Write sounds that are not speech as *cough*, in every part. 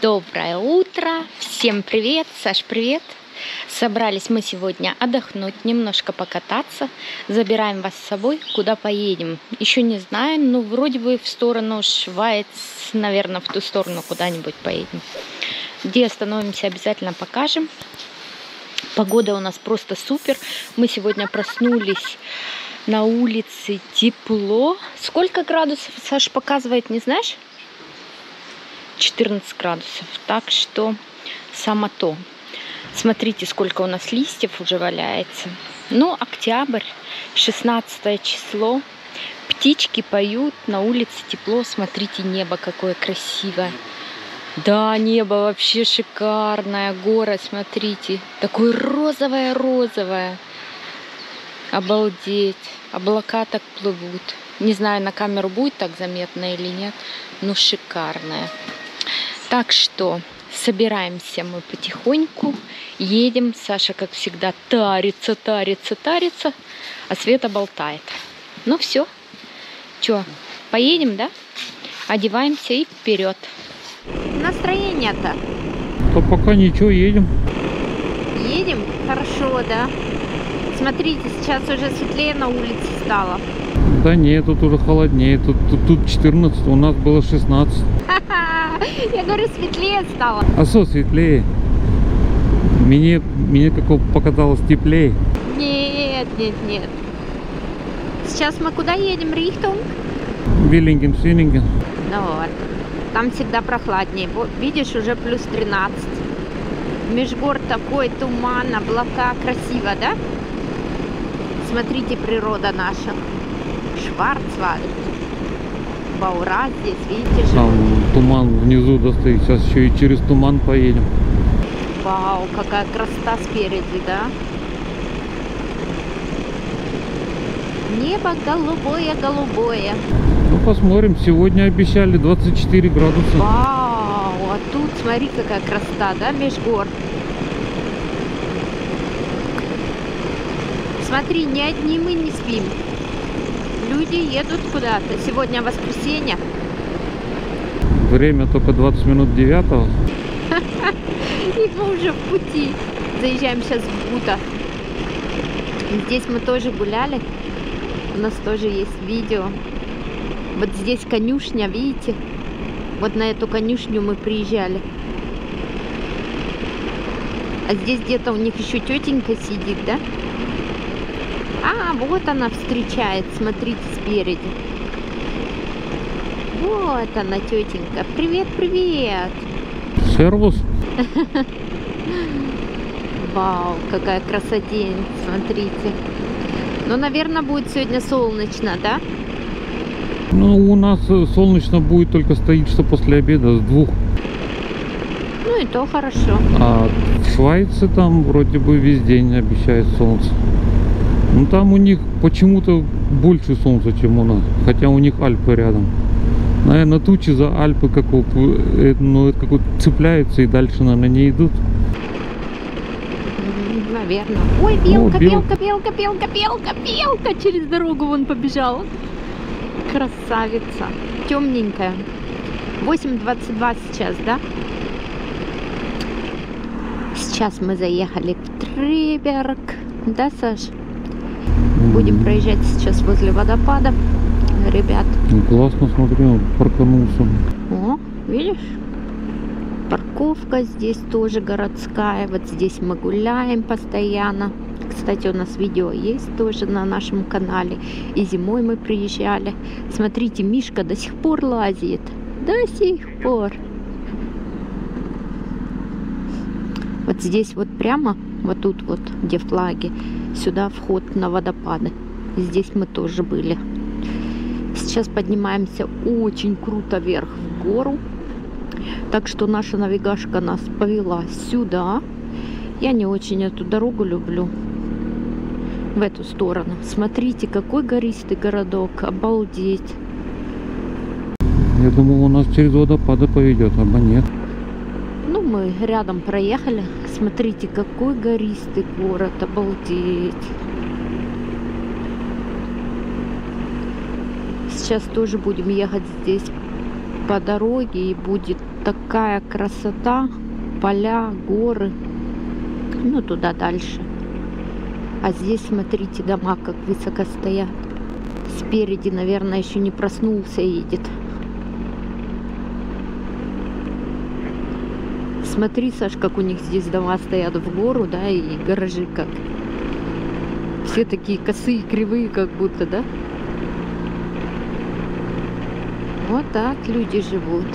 Доброе утро! Всем привет! Саш, привет! Собрались мы сегодня отдохнуть, немножко покататься. Забираем вас с собой. Куда поедем? Еще не знаю, но вроде бы в сторону Швайц, наверное, в ту сторону куда-нибудь поедем. Где остановимся, обязательно покажем. Погода у нас просто супер. Мы сегодня проснулись на улице тепло. Сколько градусов, Саш, показывает, не знаешь? 14 градусов. Так что само то. Смотрите, сколько у нас листьев уже валяется. Ну, октябрь, 16 число. Птички поют, на улице тепло. Смотрите, небо какое красивое. Да, небо вообще шикарное. Город, смотрите. Такое розовое-розовое. Обалдеть. Облака так плывут. Не знаю, на камеру будет так заметно или нет, но шикарное. Так что собираемся мы потихоньку, едем. Саша, как всегда, тарится, тарится, тарится, а Света болтает. Ну все, что, поедем, да? Одеваемся и вперед. Настроение-то? То пока ничего, едем. Едем? Хорошо, да? Смотрите, сейчас уже светлее на улице стало. Да нет, тут уже холоднее. Тут, тут, тут 14, у нас было 16. *laughs* Я говорю, светлее стало. А что светлее? Мне, мне как показалось теплее. Нет, нет, нет. Сейчас мы куда едем? Рихтунг? Виллинген, Швиллинген. Ну вот. Там всегда прохладнее. Вот, видишь, уже плюс 13. Межгор такой туман, облака. Красиво, да? Смотрите, природа наша. Шварцвальд. Баура здесь, видите же. Туман внизу достает. Сейчас еще и через туман поедем. Вау, какая красота спереди, да? Небо голубое-голубое. Ну посмотрим. Сегодня обещали 24 градуса. Вау, а тут смотри, какая красота, да, меж гор. Смотри, ни одни мы не спим. Люди едут куда-то. Сегодня воскресенье. Время только 20 минут 9. *laughs* И мы уже в пути. Заезжаем сейчас в Бута. Здесь мы тоже гуляли. У нас тоже есть видео. Вот здесь конюшня, видите? Вот на эту конюшню мы приезжали. А здесь где-то у них еще тетенька сидит, да? А, вот она встречает, смотрите, спереди. Вот она, тетенька. Привет, привет. Сервус. Вау, какая красотень, смотрите. Ну, наверное, будет сегодня солнечно, да? Ну, у нас э, солнечно будет только стоит, что после обеда с двух. Ну, и то хорошо. А в Швайце там вроде бы весь день обещает солнце. Ну там у них почему-то больше солнца, чем у нас. Хотя у них Альпы рядом. Наверное, тучи за Альпы как вот, э, ну, как вот цепляются и дальше, наверное, не идут. Наверное. Ой, белка, О, бел- белка, белка, белка, белка, белка через дорогу вон побежала. Красавица. Темненькая. 8.22 сейчас, да? Сейчас мы заехали в Треберг. Да, Саш? Будем проезжать сейчас возле водопада. Ребят, Ну, классно, смотри, он парканулся. о, видишь? Парковка здесь тоже городская. Вот здесь мы гуляем постоянно. Кстати, у нас видео есть тоже на нашем канале. И зимой мы приезжали. Смотрите, Мишка до сих пор лазит. До сих пор. Вот здесь вот прямо, вот тут вот, где флаги, сюда вход на водопады. Здесь мы тоже были. Сейчас поднимаемся очень круто вверх в гору. Так что наша навигашка нас повела сюда. Я не очень эту дорогу люблю. В эту сторону. Смотрите, какой гористый городок. Обалдеть. Я думал, у нас через водопады поведет, а нет. Ну, мы рядом проехали. Смотрите, какой гористый город. Обалдеть. Сейчас тоже будем ехать здесь по дороге и будет такая красота. Поля, горы. Ну, туда дальше. А здесь, смотрите, дома как высоко стоят. Спереди, наверное, еще не проснулся едет. Смотри, Саш, как у них здесь дома стоят в гору, да, и гаражи как. Все такие косые, кривые, как будто, да? Вот так люди живут.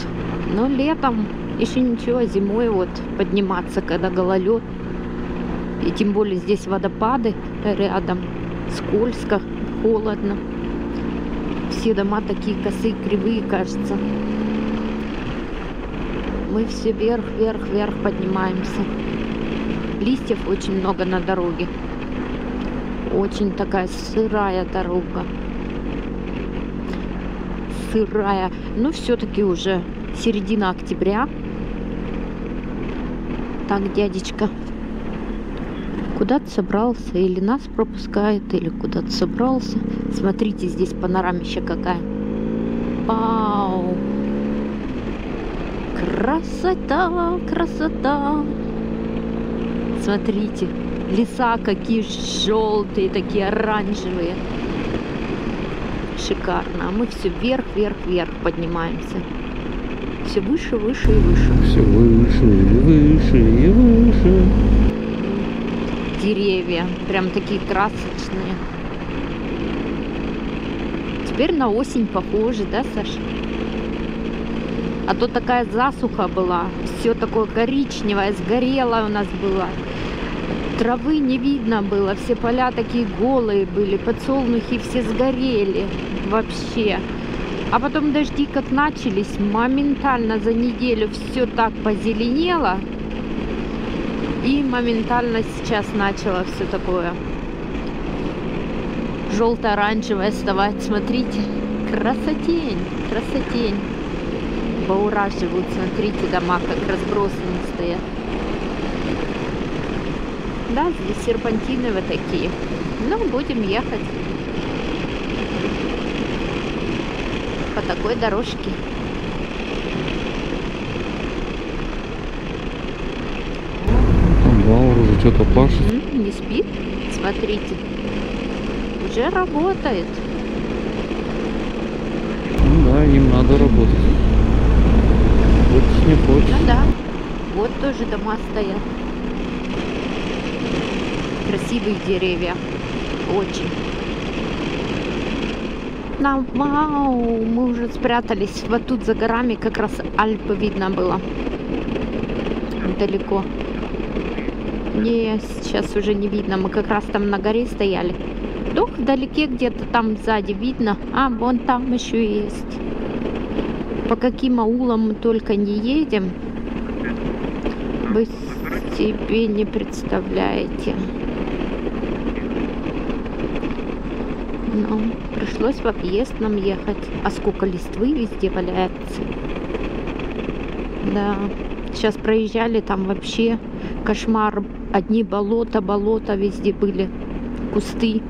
Но летом еще ничего, зимой вот подниматься, когда гололед. И тем более здесь водопады рядом. Скользко, холодно. Все дома такие косые, кривые, кажется. Мы все вверх, вверх, вверх поднимаемся. Листьев очень много на дороге. Очень такая сырая дорога. Сырая. Но все-таки уже середина октября. Так, дядечка, куда-то собрался, или нас пропускает, или куда-то собрался. Смотрите, здесь панорамища какая. Вау! Красота, красота! Смотрите, леса какие желтые, такие оранжевые. Шикарно. А мы все вверх, вверх, вверх поднимаемся. Все выше, выше и выше. Все выше и выше и выше. Деревья, прям такие красочные. Теперь на осень похоже, да, Саша? А то такая засуха была. Все такое коричневое, сгорело у нас было. Травы не видно было. Все поля такие голые были. Подсолнухи все сгорели. Вообще. А потом дожди как начались, моментально за неделю все так позеленело. И моментально сейчас начало все такое желто-оранжевое вставать. Смотрите, красотень, красотень. Баура живут, смотрите, дома как разбросаны стоят. Да, здесь серпантины вот такие. Ну, будем ехать по такой дорожке. Там Бауэр уже что-то пашет. Не спит? Смотрите. Уже работает. Ну да, им надо работать. Хочешь не хочешь. Ну да. Вот тоже дома стоят. Красивые деревья. Очень. Да, вау, мы уже спрятались. Вот тут за горами как раз Альпы видно было. Далеко. Не, сейчас уже не видно. Мы как раз там на горе стояли. Дух вдалеке где-то там сзади видно. А, вон там еще есть. По каким аулам мы только не едем. Вы себе не представляете. Ну, пришлось в объезд нам ехать. А сколько листвы везде валяется. Да, сейчас проезжали, там вообще кошмар. Одни болота, болота везде были. Кусты.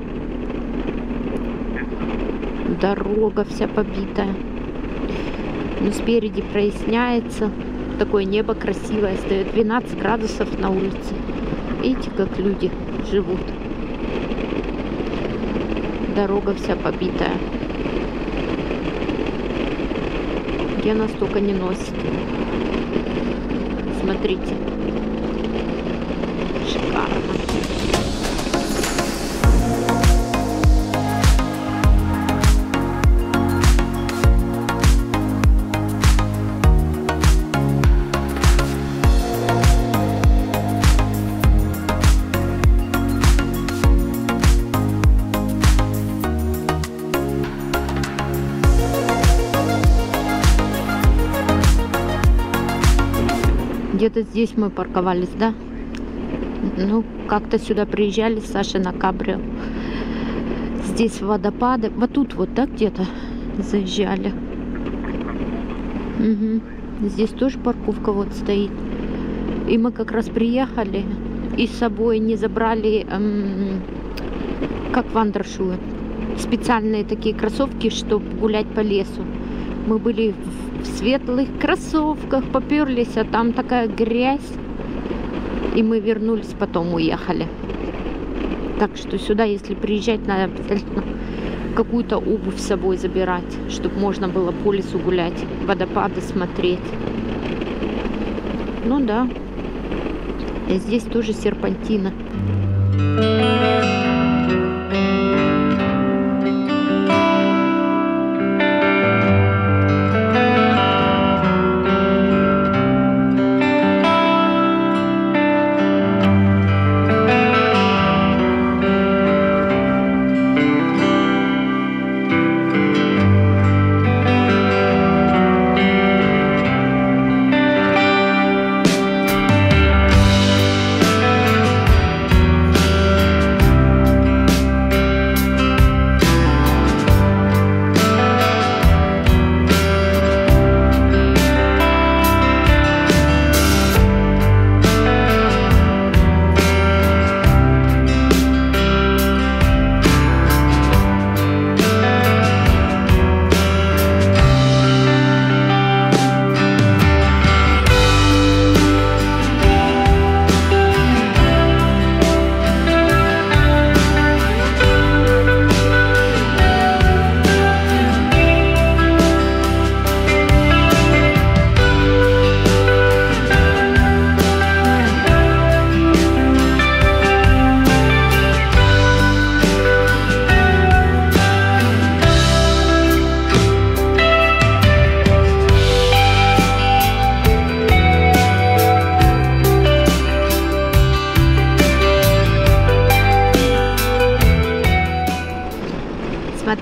Дорога вся побитая. Но спереди проясняется. Такое небо красивое стоит. 12 градусов на улице. Видите, как люди живут. Дорога вся побитая. Где нас только не носит. Смотрите. Где-то здесь мы парковались, да? Ну, как-то сюда приезжали с Сашей на Кабрио. Здесь водопады. Вот тут вот, да, где-то заезжали. Мгм. Здесь тоже парковка вот стоит. И мы как раз приехали и с собой не забрали, эм, как вандершуы, специальные такие кроссовки, чтобы гулять по лесу. Мы были в светлых кроссовках, поперлись, а там такая грязь. И мы вернулись, потом уехали. Так что сюда, если приезжать, надо обязательно какую-то обувь с собой забирать, чтобы можно было по лесу гулять, водопады смотреть. Ну да. Здесь тоже серпантина.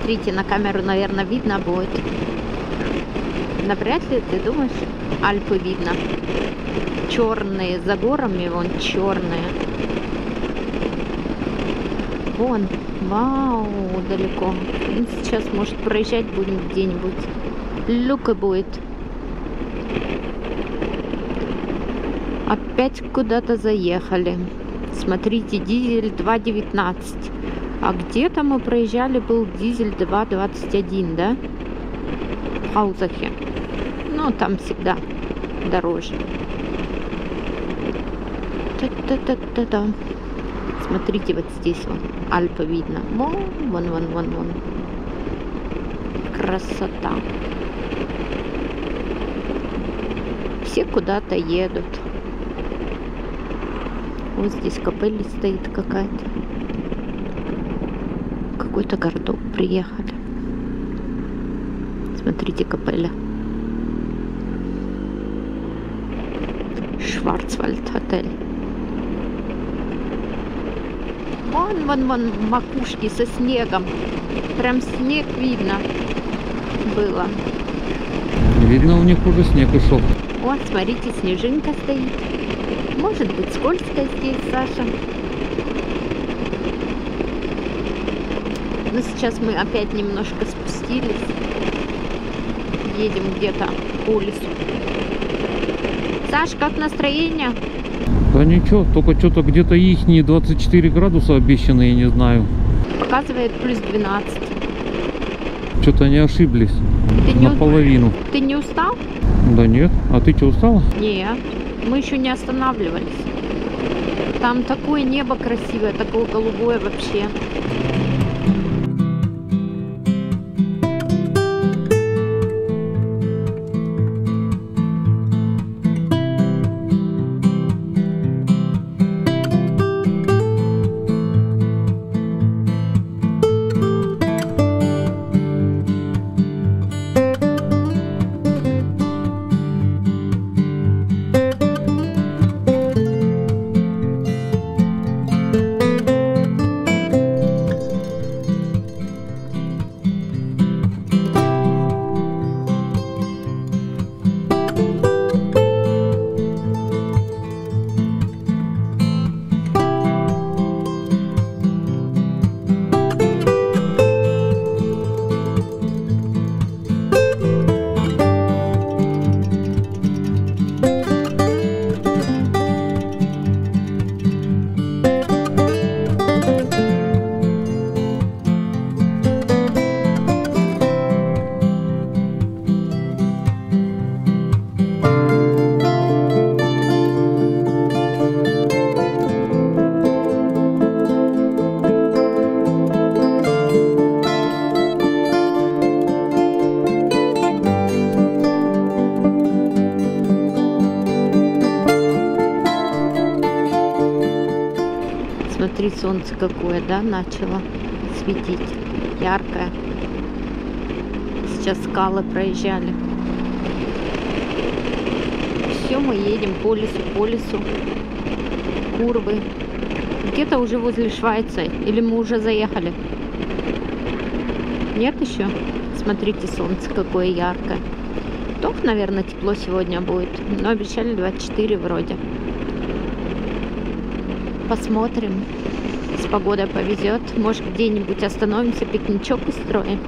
Смотрите, на камеру, наверное, видно будет. Навряд ли, ты думаешь, Альпы видно? Черные, за горами вон черные. Вон, вау, далеко. Сейчас, может, проезжать будем где-нибудь. Люка будет. Опять куда-то заехали. Смотрите, дизель 2.19. А где-то мы проезжали, был дизель 2.21, да? В Хаузахе. Ну, там всегда дороже. Та-та-та-та-та. Смотрите, вот здесь вон Альпы видно. Вон, вон, вон, вон, вон. Красота. Все куда-то едут. Вот здесь капелли стоит какая-то. Какой-то городок приехали. Смотрите, капелля. Шварцвальд отель. Вон, вон, вон макушки со снегом. Прям снег видно было. Видно, у них уже снег и шел. Вот, смотрите, снежинка стоит. Может быть, скользко здесь, Саша. Но сейчас мы опять немножко спустились. Едем где-то по лесу. Саш, как настроение? Да ничего, только что-то где-то ихние 24 градуса обещанные, не знаю. Показывает плюс 12. Что-то они ошиблись. Ты не, Наполовину. ты не устал? Да нет. А ты что, устала? Нет, мы еще не останавливались. Там такое небо красивое, такое голубое вообще. Какое, да, начало светить. Яркое. Сейчас скалы проезжали. Все, мы едем по лесу, по лесу. Курвы. Где-то уже возле Швайца. Или мы уже заехали? Нет еще? Смотрите, солнце какое яркое. Только, наверное, тепло сегодня будет. Но обещали 24 вроде. Посмотрим. С погодой повезет. Может, где-нибудь остановимся, пикничок устроим.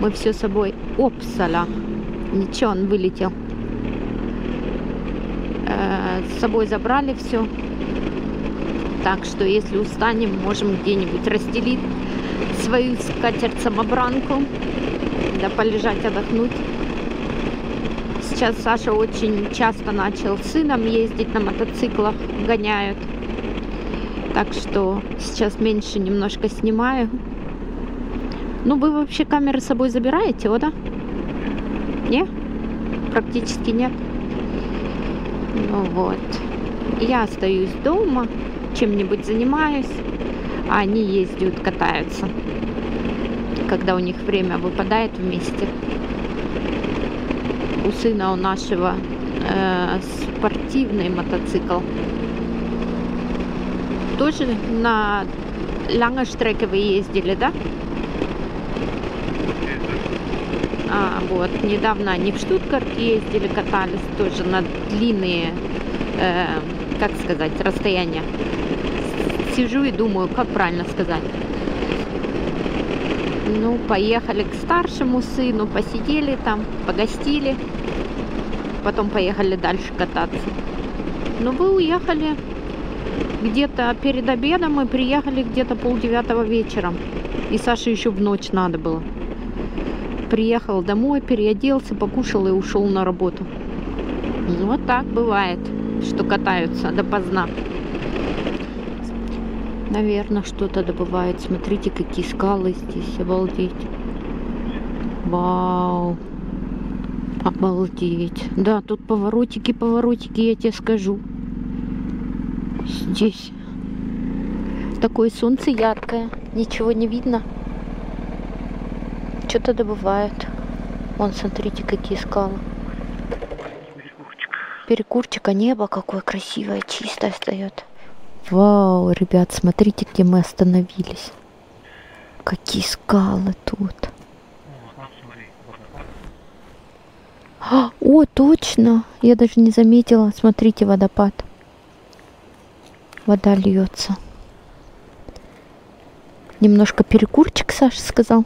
Мы все с собой... Опсала. Ничего, он вылетел. Э, с собой забрали все. Так что, если устанем, можем где-нибудь разделить свою скатерть-самобранку. Да полежать, отдохнуть. Сейчас Саша очень часто начал с сыном ездить на мотоциклах, гоняют. Так что сейчас меньше немножко снимаю. Ну, вы вообще камеры с собой забираете, о, да? Не? Практически нет. Ну вот. Я остаюсь дома, чем-нибудь занимаюсь, а они ездят, катаются, когда у них время выпадает вместе. У сына у нашего э, спортивный мотоцикл. Тоже на Лангостреке вы ездили, да? А, вот, недавно они в Штутгарт ездили, катались тоже на длинные, э, как сказать, расстояния. Сижу и думаю, как правильно сказать. Ну, поехали к старшему сыну, посидели там, погостили. Потом поехали дальше кататься. Ну, вы уехали где-то перед обедом и приехали где-то полдевятого вечером. И Саше еще в ночь надо было. Приехал домой, переоделся, покушал и ушел на работу. Ну, вот так бывает, что катаются допоздна. Наверное, что-то добывает. Смотрите, какие скалы здесь. Обалдеть. Вау. Обалдеть. Да, тут поворотики, поворотики, я тебе скажу. Здесь такое солнце яркое. Ничего не видно. Что-то добывают. Вон, смотрите, какие скалы. Перекурчик, а небо какое красивое, чистое встает. Вау, ребят, смотрите, где мы остановились. Какие скалы тут. А, о, точно. Я даже не заметила. Смотрите, водопад. Вода льется. Немножко перекурчик, Саша сказал.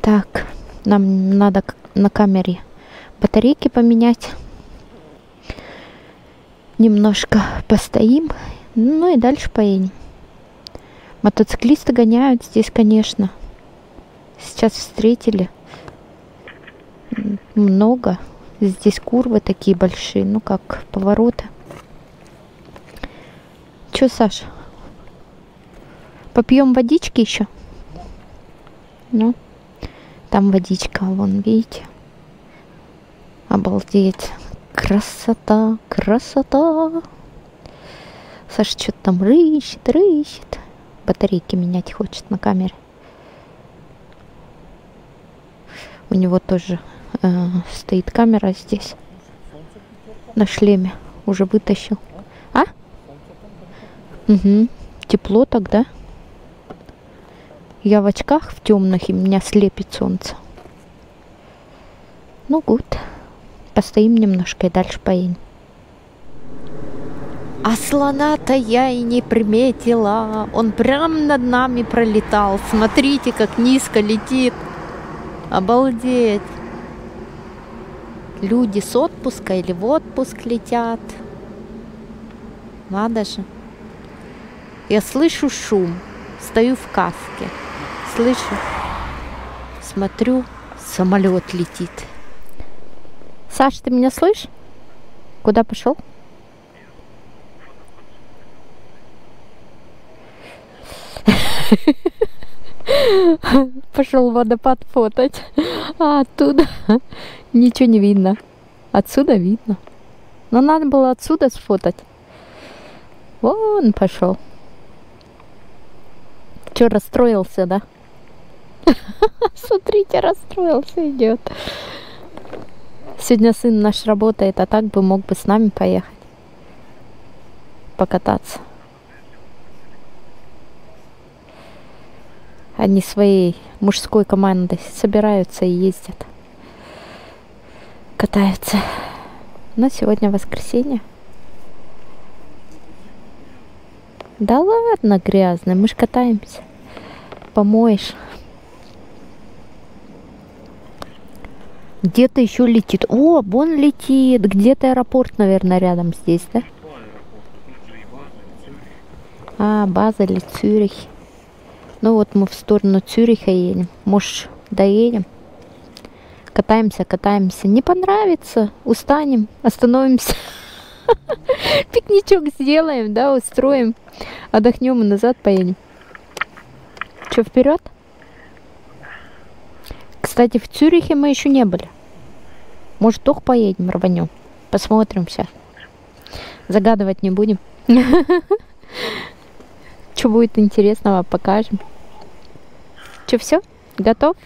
Так, нам надо на камере батарейки поменять. Немножко постоим ну и дальше поедем. Мотоциклисты гоняют здесь, конечно. Сейчас встретили. Много. Здесь курвы такие большие, ну как повороты. Че, Саша? Попьем водички еще? Ну, там водичка, вон, видите? Обалдеть. Красота, красота. Саша что-то там рыщет, рыщет. Батарейки менять хочет на камере. У него тоже э, стоит камера здесь. На шлеме. Уже вытащил. А? Угу. Тепло тогда. Я в очках в темных, и меня слепит солнце. Ну, гуд. Постоим немножко и дальше поедем. А слона-то я и не приметила. Он прям над нами пролетал. Смотрите, как низко летит. Обалдеть. Люди с отпуска или в отпуск летят. Надо же. Я слышу шум. Стою в каске. Слышу. Смотрю, самолет летит. Саш, ты меня слышишь? Куда пошел? Пошел водопад фотать. А оттуда ничего не видно. Отсюда видно. Но надо было отсюда сфотать. Вон пошел. Че, расстроился, да? *laughs* Смотрите, расстроился, идет. Сегодня сын наш работает, а так бы мог бы с нами поехать. Покататься. Они своей мужской командой собираются и ездят. Катаются. Но сегодня воскресенье. Да ладно, грязный, мы ж катаемся. Помоешь. Где-то еще летит. О, вон летит. Где-то аэропорт, наверное, рядом здесь, да? А, база или Цюрих. Ну вот мы в сторону Цюриха едем. Может, доедем? Катаемся, катаемся. Не понравится, устанем, остановимся. *laughs* *laughs* Пикничок сделаем, да, устроим. Отдохнем и назад поедем. Че, вперед? Кстати, в Цюрихе мы еще не были. Может, тох поедем, рванем. Посмотрим сейчас. Загадывать не будем. *laughs* Что будет интересного, покажем. Че, все? Готов?